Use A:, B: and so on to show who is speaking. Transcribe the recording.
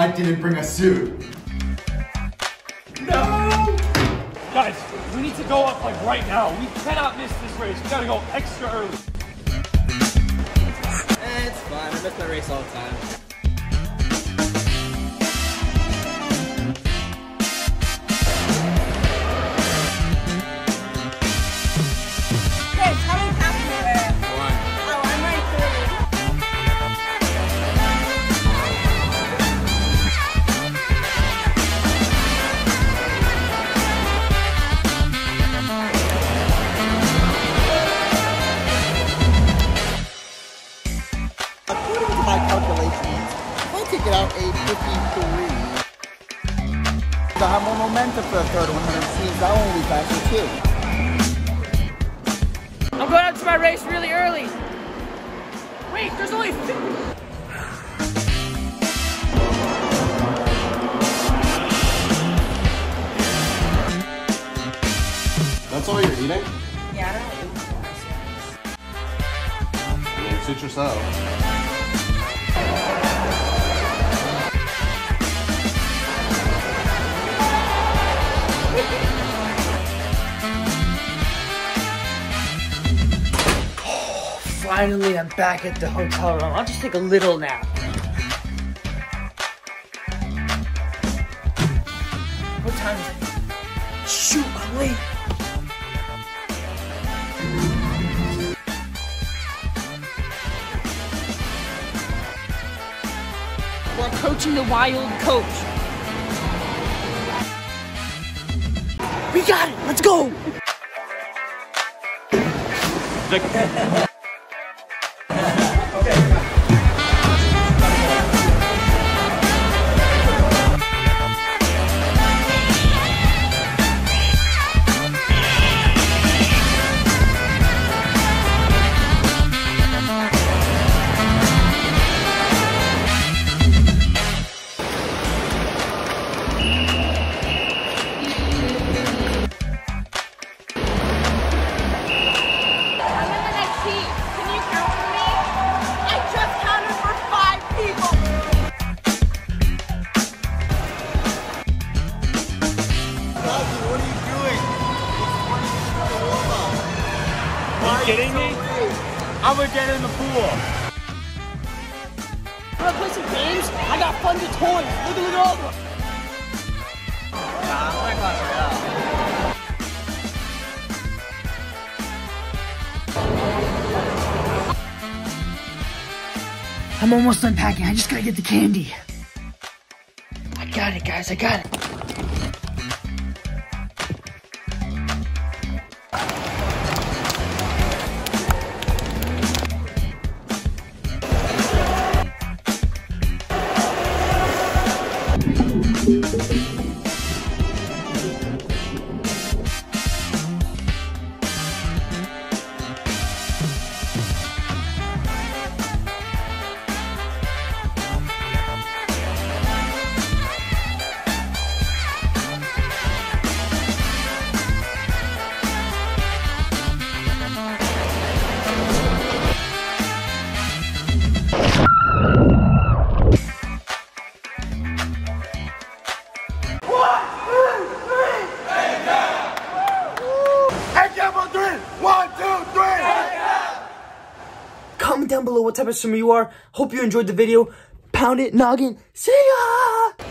A: I didn't bring a suit.
B: No! Guys, we need to go up like right now. We cannot miss this race. We gotta go extra early.
C: Eh, it's fine. I miss my race all the time.
D: 53. I have more momentum for the third 100 seems I won't be faster too.
E: I'm going up to my race really early. Wait, there's only.
F: That's all you're eating?
G: Yeah, I don't eat
F: I mean,
E: Finally, I'm back at the hotel room. I'll just take a little nap. What time is it? Shoot, I'm late. We're coaching the wild coach. We got it. Let's go.
B: Kidding me? I'm gonna get in the pool.
E: Wanna play some games? I got fun to toys. Look at look at all of them.
C: Nah, I'm not gonna
E: I'm almost done packing. I just gotta get the candy. I got it, guys. I got it. Comment down below what type of swimmer you are. Hope you enjoyed the video. Pound it, noggin. See ya!